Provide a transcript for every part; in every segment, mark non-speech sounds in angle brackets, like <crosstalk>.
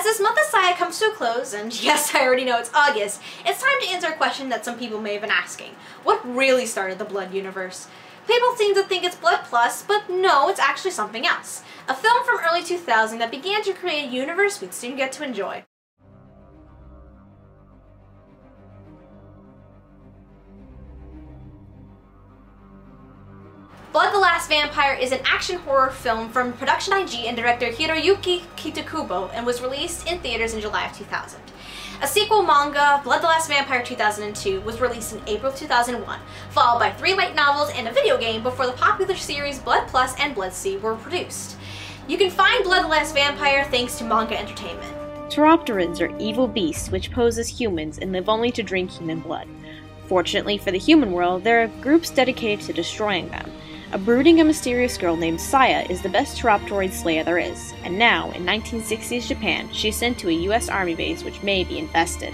As this month of Saya comes to a close, and <laughs> yes, I already know it's August, it's time to answer a question that some people may have been asking. What really started the Blood universe? People seem to think it's Blood Plus, but no, it's actually something else. A film from early 2000 that began to create a universe we'd soon get to enjoy. Blood the Last Vampire is an action horror film from Production IG and director Hiroyuki Kitakubo and was released in theaters in July of 2000. A sequel manga, Blood the Last Vampire 2002, was released in April 2001, followed by three light novels and a video game before the popular series Blood Plus and Blood-C were produced. You can find Blood the Last Vampire thanks to Manga Entertainment. Pteropterids are evil beasts which pose as humans and live only to drink human blood. Fortunately for the human world, there are groups dedicated to destroying them. A brooding and mysterious girl named Saya is the best Pteropteroid slayer there is, and now, in 1960s Japan, she is sent to a US Army base which may be infested.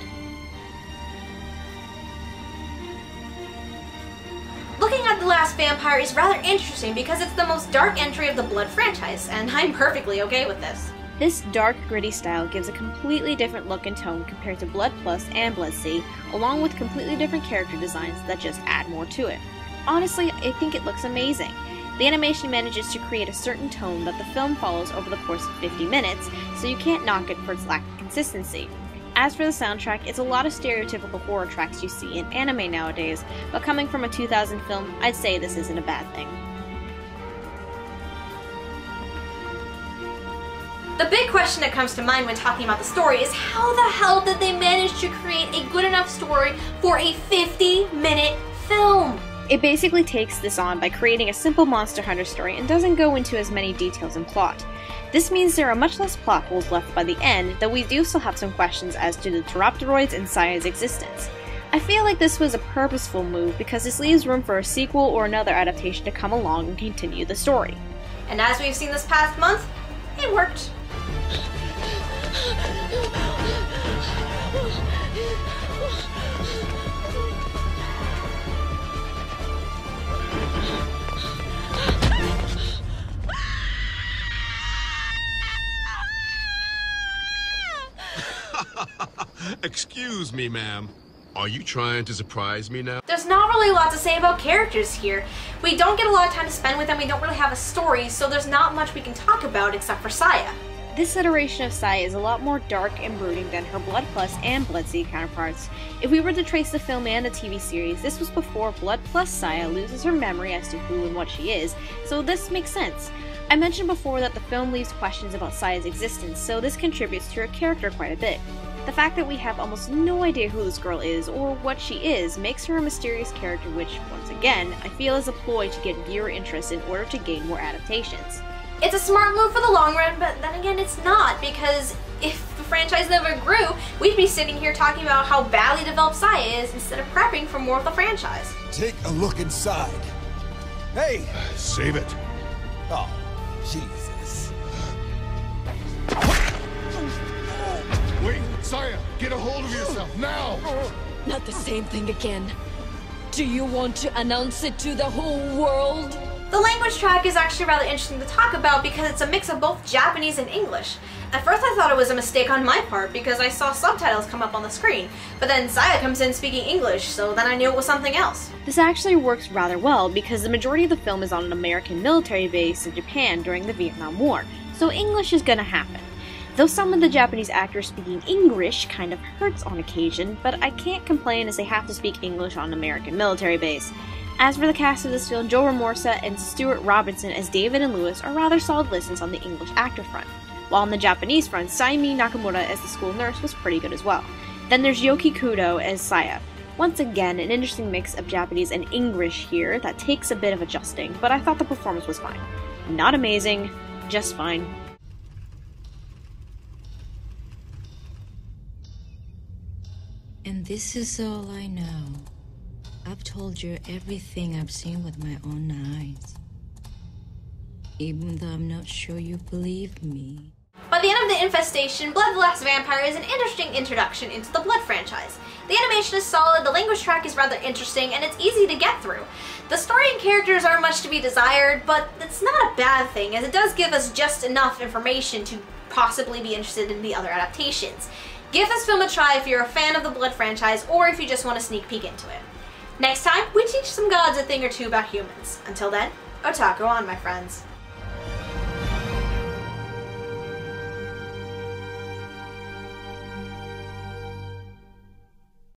Looking at The Last Vampire is rather interesting because it's the most dark entry of the Blood franchise, and I'm perfectly okay with this. This dark, gritty style gives a completely different look and tone compared to Blood Plus and Blood-C, along with completely different character designs that just add more to it. Honestly, I think it looks amazing. The animation manages to create a certain tone that the film follows over the course of 50 minutes, so you can't knock it for its lack of consistency. As for the soundtrack, it's a lot of stereotypical horror tracks you see in anime nowadays, but coming from a 2000 film, I'd say this isn't a bad thing. The big question that comes to mind when talking about the story is how the hell did they manage to create a good enough story for a 50 minute film? It basically takes this on by creating a simple Monster Hunter story and doesn't go into as many details and plot. This means there are much less plot holes left by the end, though we do still have some questions as to the Pteropteroids and Saya's existence. I feel like this was a purposeful move because this leaves room for a sequel or another adaptation to come along and continue the story. And as we've seen this past month, it worked. Excuse me, ma'am. Are you trying to surprise me now? There's not really a lot to say about characters here. We don't get a lot of time to spend with them, we don't really have a story, so there's not much we can talk about except for Saya. This iteration of Saya is a lot more dark and brooding than her Blood Plus and Blood-C counterparts. If we were to trace the film and the TV series, this was before Blood Plus Saya loses her memory as to who and what she is, so this makes sense. I mentioned before that the film leaves questions about Saya's existence, so this contributes to her character quite a bit. The fact that we have almost no idea who this girl is or what she is makes her a mysterious character which, once again, I feel is a ploy to get viewer interest in order to gain more adaptations. It's a smart move for the long run, but then again, it's not, because if the franchise never grew, we'd be sitting here talking about how badly developed Saya is instead of prepping for more of the franchise. Take a look inside. Hey! Save it. Oh, Jesus. Saya, get a hold of yourself now! Not the same thing again. Do you want to announce it to the whole world? The language track is actually rather interesting to talk about because it's a mix of both Japanese and English. At first I thought it was a mistake on my part because I saw subtitles come up on the screen, but then Saya comes in speaking English, so then I knew it was something else. This actually works rather well because the majority of the film is on an American military base in Japan during the Vietnam War, so English is gonna happen. Though some of the Japanese actors speaking English kind of hurts on occasion, but I can't complain as they have to speak English on an American military base. As for the cast of this film, Joe Romersa and Stuart Robinson as David and Lewis are rather solid listens on the English actor front, while on the Japanese front, Saemi Nakamura as the school nurse was pretty good as well. Then there's Youki Kudoh as Saya. Once again, an interesting mix of Japanese and English here that takes a bit of adjusting, but I thought the performance was fine. Not amazing, just fine. And this is all I know. I've told you everything I've seen with my own eyes. Even though I'm not sure you believe me. By the end of The Infestation, Blood the Last Vampire is an interesting introduction into the Blood franchise. The animation is solid, the language track is rather interesting, and it's easy to get through. The story and characters are much to be desired, but it's not a bad thing, as it does give us just enough information to possibly be interested in the other adaptations. Give this film a try if you're a fan of the Blood franchise, or if you just want a sneak peek into it. Next time, we teach some gods a thing or two about humans. Until then, otaku on, my friends.